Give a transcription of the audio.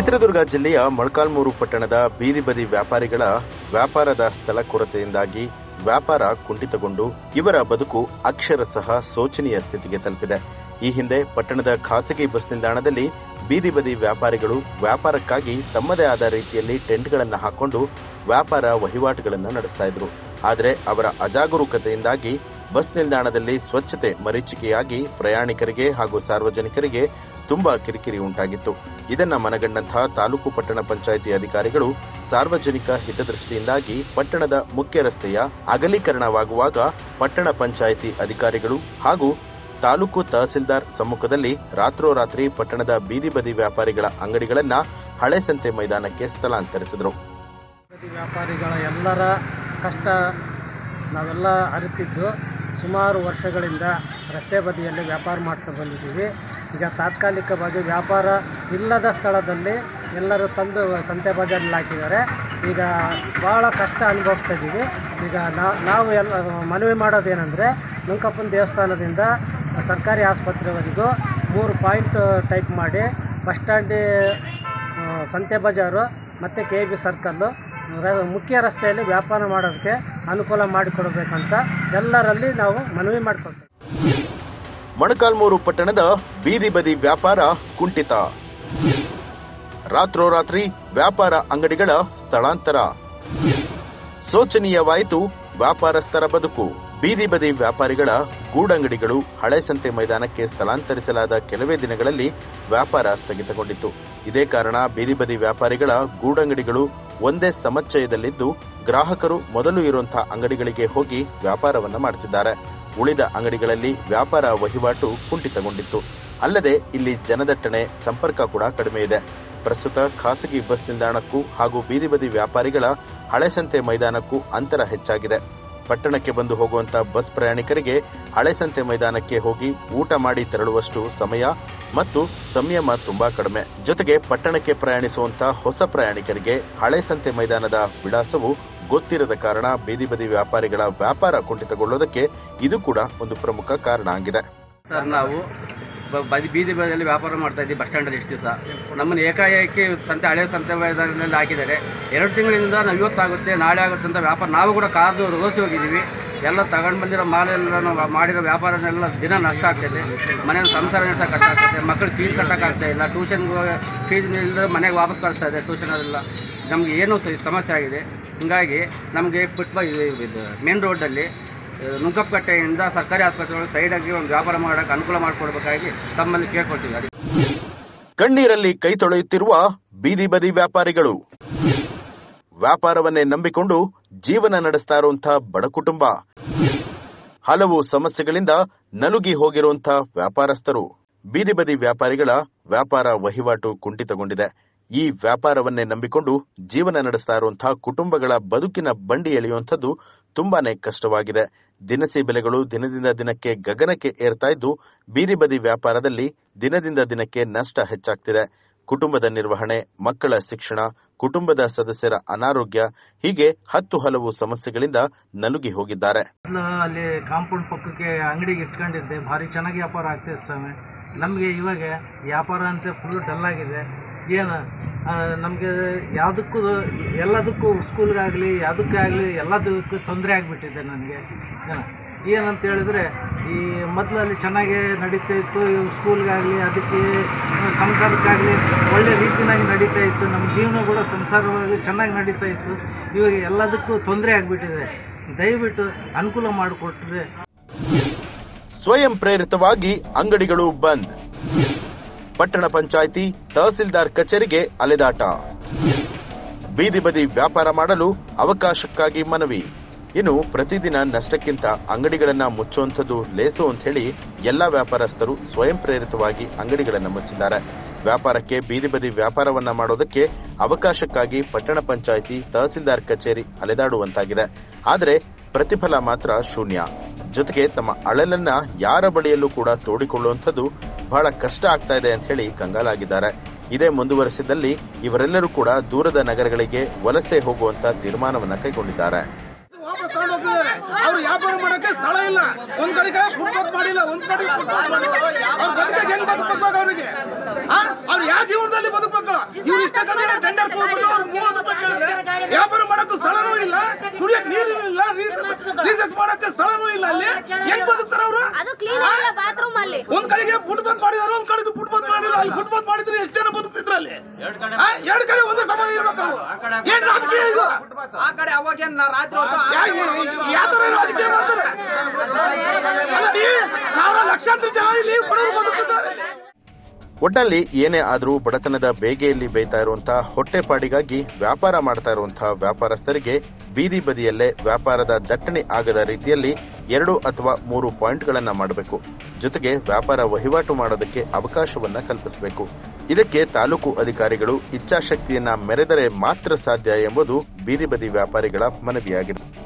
ಚಿತ್ರದುರ್ಗ ಜಿಲ್ಲೆಯ ಮೊಳಕಾಲ್ಮೂರು ಪಟ್ಟಣದ ಬೀದಿ ಬದಿ ವ್ಯಾಪಾರಿಗಳ ವ್ಯಾಪಾರದ ಸ್ಥಳ ಕೊರತೆಯಿಂದಾಗಿ ವ್ಯಾಪಾರ ಕುಂಠಿತಗೊಂಡು ಇವರ ಬದುಕು ಅಕ್ಷರಶಃ ಶೋಚನೀಯ ಸ್ಥಿತಿಗೆ ತಲುಪಿದೆ. ಈ ಹಿಂದೆ ಪಟ್ಟಣದ ಖಾಸಗಿ ಬಸ್ ನಿಲ್ದಾಣದಲ್ಲಿ ಬೀದಿ ಬದಿ ವ್ಯಾಪಾರಿಗಳು ವ್ಯಾಪಾರಕ್ಕಾಗಿ ತಮ್ಮದೇ ಆದ ರೀತಿಯಲ್ಲಿ ಟೆಂಟ್ಗಳನ್ನು ಹಾಕೊಂಡು ವ್ಯಾಪಾರ ವಹಿವಾಟುಗಳನ್ನು ನಡೆಸ್ತಾ ಇದ್ರು. ಆದರೆ ಅವರ ಅಜಾಗರೂಕತೆಯಿಂದಾಗಿ ಬಸ್ ನಿಲ್ದಾಣದಲ್ಲಿ ಸ್ವಚ್ಛತೆ ಮರೀಚಿಕೆಯಾಗಿ ಪ್ರಯಾಣಿಕರಿಗೆ ಹಾಗೂ ಸಾರ್ವಜನಿಕರಿಗೆ ತುಂಬಾ ಕಿರಿಕಿರಿ ಉಂಟಾಗಿತ್ತು. ಇದನ್ನ ಮನಗಂಡಂತಹ ತಾಲೂಕು ಪಟ್ಟಣ ಪಂಚಾಯಿತಿ ಅಧಿಕಾರಿಗಳು ಸಾರ್ವಜನಿಕ ಹಿತದೃಷ್ಟಿಯಿಂದಾಗಿ ಪಟ್ಟಣದ ಮುಖ್ಯ ರಸ್ತೆಯ ಅಗಲೀಕರಣವಾಗುವಾಗ ಪಟ್ಟಣ ಪಂಚಾಯಿತಿ ಅಧಿಕಾರಿಗಳು ಹಾಗೂ ತಾಲೂಕು ತಹಸೀಲ್ದಾರ್ ಸಮ್ಮುಖದಲ್ಲಿ ರಾತ್ರೋರಾತ್ರಿ ಪಟ್ಟಣದ ಬೀದಿ ಬದಿ ವ್ಯಾಪಾರಿಗಳ ಅಂಗಡಿಗಳನ್ನ ಹಳೆ ಸಂತೆ ಮೈದಾನಕ್ಕೆ ಸ್ಥಳಾಂತರಿಸಿದರು. ವ್ಯಾಪಾರಿಗಳ ಎಲ್ಲರ ಕಷ್ಟ ನಾವೆಲ್ಲ ಅರಿತಿದ್ದು. ಸುಮಾರು ವರ್ಷಗಳಿಂದ ರಸ್ತೆ ಬದಿಯಲ್ಲಿ ವ್ಯಾಪಾರ ಮಾಡ್ತಾ ಬಂದಿದ್ದೀವಿ. ಈಗ ತಾತ್ಕಾಲಿಕವಾಗಿ ವ್ಯಾಪಾರ ಇಲ್ಲದ ಸ್ಥಳದಲ್ಲಿ ಎಲ್ಲರೂ ತಂದು ಸಂತೆ ಬಜಾರಲ್ಲಿ ಹಾಕಿದ್ದಾರೆ. ಈಗ ಭಾಳ ಕಷ್ಟ ಅನುಭವಿಸ್ತಾ ಇದ್ದೀವಿ. ಈಗ ನಾವು ಎಲ್ಲ ಮನವಿ ಮಾಡೋದೇನೆಂದರೆ ನುಂಕಪ್ಪನ ದೇವಸ್ಥಾನದಿಂದ ಸರ್ಕಾರಿ ಆಸ್ಪತ್ರೆವರೆಗೂ ಮೂರು ಪಾಯಿಂಟ್ ಟೈಪ್ ಮಾಡಿ ಬಸ್ ಸ್ಟ್ಯಾಂಡ್ ಸಂತೆ ಬಜಾರು ಮತ್ತು ಕೆ ಬಿ ಸರ್ಕಲ್ಲು ಮುಖ್ಯ ರಸ್ತೆಯಲ್ಲಿ ವ್ಯಾಪಾರ ಮಾಡೋದಕ್ಕೆ ಅನುಕೂಲ ಮಾಡಿಕೊಡಬೇಕಂತ ಎಲ್ಲರಲ್ಲಿ ನಾವು ಮನವಿ ಮಾಡ್ಕೊಳ್ತೇವೆ. ಮೊಣಕಾಲ್ಮೂರು ಪಟ್ಟಣದ ಬೀದಿ ಬದಿ ವ್ಯಾಪಾರ ಕುಂಠಿತ. ರಾತ್ರೋರಾತ್ರಿ ವ್ಯಾಪಾರ ಅಂಗಡಿಗಳ ಸ್ಥಳಾಂತರ. ಶೋಚನೀಯವಾಯಿತು ವ್ಯಾಪಾರಸ್ಥರ ಬದುಕು. ಬೀದಿ ಬದಿ ವ್ಯಾಪಾರಿಗಳ ಗೂಡಂಗಡಿಗಳು ಹಳೆ ಸಂತೆ ಮೈದಾನಕ್ಕೆ ಸ್ಥಳಾಂತರಿಸಲಾದ ಕೆಲವೇ ದಿನಗಳಲ್ಲಿ ವ್ಯಾಪಾರ ಸ್ಥಗಿತಗೊಂಡಿತ್ತು. ಇದೇ ಕಾರಣ ಬೀದಿ ಬದಿ ವ್ಯಾಪಾರಿಗಳ ಗೂಡಂಗಡಿಗಳು ಒಂದೇ ಸಮಚ್ಚಯದಲ್ಲಿದ್ದು ಗ್ರಾಹಕರು ಮೊದಲು ಇರುವಂತಹ ಅಂಗಡಿಗಳಿಗೆ ಹೋಗಿ ವ್ಯಾಪಾರವನ್ನ ಮಾಡುತ್ತಿದ್ದಾರೆ ಉಳಿದ ಅಂಗಡಿಗಳಲ್ಲಿ ವ್ಯಾಪಾರ ವಹಿವಾಟು ಕುಂಠಿತಗೊಂಡಿತ್ತು. ಅಲ್ಲದೆ ಇಲ್ಲಿ ಜನದಟ್ಟಣೆ ಸಂಪರ್ಕ ಕೂಡ ಕಡಿಮೆ ಇದೆ. ಪ್ರಸ್ತುತ ಖಾಸಗಿ ಬಸ್ ನಿಲ್ದಾಣಕ್ಕೂ ಹಾಗೂ ಬೀದಿ ಬದಿ ವ್ಯಾಪಾರಿಗಳ ಹಳೆ ಸಂತೆ ಮೈದಾನಕ್ಕೂ ಅಂತರ ಹೆಚ್ಚಾಗಿದೆ. ಪಟ್ಟಣಕ್ಕೆ ಬಂದು ಹೋಗುವಂತಹ ಬಸ್ ಪ್ರಯಾಣಿಕರಿಗೆ ಹಳೆ ಸಂತೆ ಮೈದಾನಕ್ಕೆ ಹೋಗಿ ಊಟ ಮಾಡಿ ತೆರಳುವಷ್ಟು ಸಮಯ ಮತ್ತು ಸಂಯಮ ತುಂಬಾ ಕಡಿಮೆ. ಜೊತೆಗೆ ಪಟ್ಟಣಕ್ಕೆ ಪ್ರಯಾಣಿಸುವಂತಹ ಹೊಸ ಪ್ರಯಾಣಿಕರಿಗೆ ಹಳೆ ಸಂತೆ ಮೈದಾನದ ವಿಳಾಸವು ಗೊತ್ತಿರದ ಕಾರಣ ಬೀದಿ ಬದಿ ವ್ಯಾಪಾರಿಗಳ ವ್ಯಾಪಾರ ಕುಂಠಿತಗೊಳ್ಳೋದಕ್ಕೆ ಇದು ಕೂಡ ಒಂದು ಪ್ರಮುಖ ಕಾರಣ ಆಗಿದೆ. ಸರ್, ನಾವು ಬದಿ ಬೀದಿ ಬದಿಯಲ್ಲಿ ವ್ಯಾಪಾರ ಮಾಡ್ತಾ ಇದ್ದೀವಿ ಬಸ್ ಸ್ಟ್ಯಾಂಡಲ್ಲಿ ಎಷ್ಟು ದಿವಸ. ನಮ್ಮನ್ನು ಏಕಾಏಕಿ ಸಂತೆ ಹಳೆ ಸಂತೆ ಮೈದಾನದಲ್ಲಿ ಹಾಕಿದ್ದಾರೆ. ಎರಡು ತಿಂಗಳಿಂದ ನಾವು ಇವತ್ತಾಗುತ್ತೆ ನಾಳೆ ಆಗುತ್ತೆ ಅಂತ ವ್ಯಾಪಾರ ನಾವು ಕೂಡ ಕಾದು ರೋಸಿ ಹೋಗಿದ್ದೀವಿ. ಎಲ್ಲ ತಗೊಂಡು ಬಂದಿರೋ ಮಾಲೆಲ್ಲ ನಾವು ಮಾಡಿರೋ ವ್ಯಾಪಾರನೆಲ್ಲ ದಿನ ನಷ್ಟ ಆಗ್ತೈತೆ. ಮನೇಲಿ ಸಂಸಾರ ನಡೆಸೋಕೆ ಕಷ್ಟ ಆಗ್ತೈತೆ. ಮಕ್ಕಳು ಫೀಸ್ ಕಟ್ಟೋಕ್ಕಾಗ್ತಾ ಇಲ್ಲ. ಟ್ಯೂಷನ್ಗೆ ಫೀಸ್ ಇಲ್ಲದೆ ಮನೆಗೆ ವಾಪಸ್ ಕಳಿಸ್ತಾ ಇದೆ ಟ್ಯೂಷನ್ ಅದೆಲ್ಲ. ನಮಗೆ ಏನು ಸಮಸ್ಯೆ ಆಗಿದೆ. ಹೀಗಾಗಿ ನಮಗೆ ಪುಟ್ಬ ಇದು ಮೇನ್ ರೋಡಲ್ಲಿ ನುಗ್ಗಪ್ಪಕಟ್ಟೆಯಿಂದ ಸರ್ಕಾರಿ ಆಸ್ಪತ್ರೆಗಳು ಸೈಡಾಗಿ ಒಂದು ವ್ಯಾಪಾರ ಮಾಡೋಕ್ಕೆ ಅನುಕೂಲ ಮಾಡಿಕೊಡ್ಬೇಕಾಗಿ ತಮ್ಮಲ್ಲಿ ಕೇಳ್ಕೊಳ್ತೀವಿ ಕಣ್ಣೀರಲ್ಲಿ ಕೈ ತೊಳೆಯುತ್ತಿರುವ ಬೀದಿ ಬದಿ ವ್ಯಾಪಾರಿಗಳು. ವ್ಯಾಪಾರವನ್ನೇ ನಂಬಿಕೊಂಡು ಜೀವನ ನಡೆಸ್ತಾ ಇರುವಂತಹ ಬಡ ಕುಟುಂಬ. ಹಲವು ಸಮಸ್ಯೆಗಳಿಂದ ನಲುಗಿ ಹೋಗಿರುವಂತಹ ವ್ಯಾಪಾರಸ್ಥರು. ಬೀದಿ ಬದಿ ವ್ಯಾಪಾರಿಗಳ ವ್ಯಾಪಾರ ವಹಿವಾಟು ಕುಂಠಿತಗೊಂಡಿದೆ. ಈ ವ್ಯಾಪಾರವನ್ನೇ ನಂಬಿಕೊಂಡು ಜೀವನ ನಡೆಸ್ತಾ ಇರುವಂತಹ ಕುಟುಂಬಗಳ ಬದುಕಿನ ಬಂಡಿ ಎಳೆಯುವಂಥದ್ದು ತುಂಬಾನೇ ಕಷ್ಟವಾಗಿದೆ. ದಿನಸಿ ಬೆಲೆಗಳು ದಿನದಿಂದ ದಿನಕ್ಕೆ ಗಗನಕ್ಕೆ ಏರ್ತಾ ಇದ್ದು, ಬೀದಿ ಬದಿ ವ್ಯಾಪಾರದಲ್ಲಿ ದಿನದಿಂದ ದಿನಕ್ಕೆ ನಷ್ಟ ಹೆಚ್ಚಾಗ್ತಿದೆ. ಕುಟುಂಬದ ನಿರ್ವಹಣೆ, ಮಕ್ಕಳ ಶಿಕ್ಷಣ ಕುಟುಂಬದ ಸದಸ್ಯರ ಅನಾರೋಗ್ಯ, ಹೀಗೆ ಹತ್ತು ಹಲವು ಸಮಸ್ಯೆಗಳಿಂದ ನಲುಗಿ ಹೋಗಿದ್ದಾರೆ. ಅಲ್ಲಿ ಕಾಂಪೌಂಡ್ ಪಕ್ಕಕ್ಕೆ ಅಂಗಡಿಗೆ ಇಟ್ಕೊಂಡಿದ್ದೆ. ಭಾರಿ ಚೆನ್ನಾಗಿ ವ್ಯಾಪಾರ ಆಗ್ತಿದೆ ಸ್ವಾಮಿ. ನಮಗೆ ಇವಾಗ ವ್ಯಾಪಾರ ಅಂತ ಫುಲ್ ಡಲ್ ಆಗಿದೆ. ಏನು ನಮಗೆ ಯಾವುದಕ್ಕೂ ಎಲ್ಲದಕ್ಕೂ ಸ್ಕೂಲ್ಗಾಗಲಿ ಯಾವುದಕ್ಕೆ ಆಗಲಿ, ಎಲ್ಲದಕ್ಕೂ ತೊಂದರೆ ಆಗಿಬಿಟ್ಟಿದೆ ನನಗೆ. ಏನು, ಏನಂತ ಹೇಳಿದ್ರೆ ಈ ಮೊದಲಲ್ಲಿ ಚೆನ್ನಾಗಿ ನಡೀತಾ ಇತ್ತು ಸ್ಕೂಲ್ಗಾಗಲಿ, ಅದಕ್ಕೆ ಸಂಸಾರಕ್ಕಾಗಲಿ ಒಳ್ಳೆ ರೀತಿಯಾಗಿ ನಡೀತಾ ಇತ್ತು. ನಮ್ಮ ಜೀವನ ಕೂಡ ಸಂಸಾರವಾಗಿ ಚೆನ್ನಾಗಿ ನಡೀತಾ ಇತ್ತು. ಇವಾಗ ಎಲ್ಲದಕ್ಕೂ ತೊಂದರೆ ಆಗಿಬಿಟ್ಟಿದೆ. ದಯವಿಟ್ಟು ಅನುಕೂಲ ಮಾಡಿಕೊಟ್ರೆ. ಸ್ವಯಂ ಪ್ರೇರಿತವಾಗಿ ಅಂಗಡಿಗಳು ಬಂದ್. ಪಟ್ಟಣ ಪಂಚಾಯಿತಿ ತಹಸೀಲ್ದಾರ್ ಕಚೇರಿಗೆ ಅಲೆದಾಟ. ಬೀದಿ ಬದಿ ವ್ಯಾಪಾರ ಮಾಡಲು ಅವಕಾಶಕ್ಕಾಗಿ ಮನವಿ. ಇನ್ನು ಪ್ರತಿದಿನ ನಷ್ಟಕ್ಕಿಂತ ಅಂಗಡಿಗಳನ್ನ ಮುಚ್ಚುವಂಥದ್ದು ಲೇಸು ಅಂತ ಹೇಳಿ ಎಲ್ಲಾ ವ್ಯಾಪಾರಸ್ಥರು ಸ್ವಯಂ ಪ್ರೇರಿತವಾಗಿ ಅಂಗಡಿಗಳನ್ನ ಮುಚ್ಚಿದ್ದಾರೆ. ವ್ಯಾಪಾರಕ್ಕೆ ಬೀದಿ ಬದಿ ವ್ಯಾಪಾರವನ್ನ ಮಾಡೋದಕ್ಕೆ ಅವಕಾಶಕ್ಕಾಗಿ ಪಟ್ಟಣ ಪಂಚಾಯಿತಿ, ತಹಸೀಲ್ದಾರ್ ಕಚೇರಿ ಅಲೆದಾಡುವಂತಾಗಿದೆ. ಆದರೆ ಪ್ರತಿಫಲ ಮಾತ್ರ ಶೂನ್ಯ. ಜೊತೆಗೆ ತಮ್ಮ ಅಳಲನ್ನ ಯಾರ ಬಳಿಯಲ್ಲೂ ಕೂಡ ತೋಡಿಕೊಳ್ಳುವಂಥದ್ದು ಬಹಳ ಕಷ್ಟ ಆಗ್ತಾ ಇದೆ ಅಂತ ಹೇಳಿ ಕಂಗಾಲಾಗಿದ್ದಾರೆ. ಇದೇ ಮುಂದುವರೆಸಿದಲ್ಲಿ ಇವರೆಲ್ಲರೂ ಕೂಡ ದೂರದ ನಗರಗಳಿಗೆ ವಲಸೆ ಹೋಗುವಂತ ತೀರ್ಮಾನವನ್ನು ಕೈಗೊಂಡಿದ್ದಾರೆ ವಾಪಸ್ ತಗೊಂಡು ಹೋಗ್ತಿದ್ದಾರೆ ಅವ್ರು ವ್ಯಾಪಾರ ಮಾಡಕ್ಕೆ ಸ್ಥಳ ಇಲ್ಲ. ಒಂದ್ ಕಡೆ ಫುಟ್ಪಾತ್ ಮಾಡಿಲ್ಲ ಒಂದ್ ಕಡೆ ಫುಟ್ಪಾತ್ ಮಾಡಿಲ್ಲ. ಅವ್ರ ಹೆಂಗ್ ಬದುಕಬೇಕು ಅವ್ರಿಗೆ? ಅವ್ರು ಯಾವ ಜೀವನದಲ್ಲಿ ಬದುಕಬೇಕು? ಇವ್ರು ಇಷ್ಟ ಟೆಂಡರ್ ಹೋಗ್ಬಿಟ್ಟು ಅವ್ರು ಮೂವತ್ತು ರೂಪಾಯಿ ಕೇಳಿದ್ರೆ ವ್ಯಾಪಾರ ಮಾಡಕ್ಕೂ ಸ್ಥಳನೂ ಇಲ್ಲ ಕುಡಿಯಕ್ ನೀರು ಇಲ್ಲ ರೀಸಸ್ ಮಾಡಕ್ಕೆ ಸ್ಥಳನೂ ಇಲ್ಲ ಅಲ್ಲಿ. ಹೆಂಗ್ ಬದುಕ್ತಾರ ಅವ್ರು? ಒಂದ್ ಕಡೆಗೆ ಫುಟ್ಪಾತ್ ಮಾಡಿದಾರೆ ಒಂದ್ ಕಡೆಗೆ ಫುಟ್ಪಾತ್ ಮಾಡಿಲ್ಲ. ಅಲ್ಲಿ ಫುಟ್ಪಾತ್ ಮಾಡಿದ್ರೆ ಎಷ್ಟು ಜನ ಬದುಕ್ತಿದ್ರು ಆ? ಎರಡ್ ಕಡೆ ಒಂದೇ ಸಮಯ ಇರ್ಬೇಕು ಏನ್ ರಾಜಕೀಯ ಇದು? ಆ ಕಡೆ ಅವಾಗೇನ್ ನಾ ರಾತ್ರಿ ಹೊತ್ತು ಆ ಯಾ- ಯಾ- ಯಾವ ರಾಜಕೀಯ ಮಾಡ್ತಾರೆ? ಸಾವಿರ ಲಕ್ಷಾಂತರ ಜನ ಇಲ್ಲಿ ಬಡವರು ಬದುಕುತ್ತಾರೆ ಒಟ್ಟಲ್ಲಿ ಏನೇ ಆದರೂ ಬಡತನದ ಬೇಗೆಯಲ್ಲಿ ಬೇಯ್ತಾ ಇರುವಂತಹ ಹೊಟ್ಟೆಪಾಡಿಗಾಗಿ ವ್ಯಾಪಾರ ಮಾಡ್ತಾ ಇರುವಂತಹ ವ್ಯಾಪಾರಸ್ಥರಿಗೆ ಬೀದಿ ಬದಿಯಲ್ಲೇ ವ್ಯಾಪಾರದ ದಟ್ಟಣೆ ಆಗದ ರೀತಿಯಲ್ಲಿ ಎರಡು ಅಥವಾ ಮೂರು ಪಾಯಿಂಟ್ಗಳನ್ನು ಮಾಡಬೇಕು. ಜೊತೆಗೆ ವ್ಯಾಪಾರ ವಹಿವಾಟು ಮಾಡೋದಕ್ಕೆ ಅವಕಾಶವನ್ನ ಕಲ್ಪಿಸಬೇಕು. ಇದಕ್ಕೆ ತಾಲೂಕು ಅಧಿಕಾರಿಗಳು ಇಚ್ಛಾಶಕ್ತಿಯನ್ನ ಮೆರೆದರೆ ಮಾತ್ರ ಸಾಧ್ಯ ಎಂಬುದು ಬೀದಿ ಬದಿ ವ್ಯಾಪಾರಿಗಳ ಮನವಿಯಾಗಿದೆ.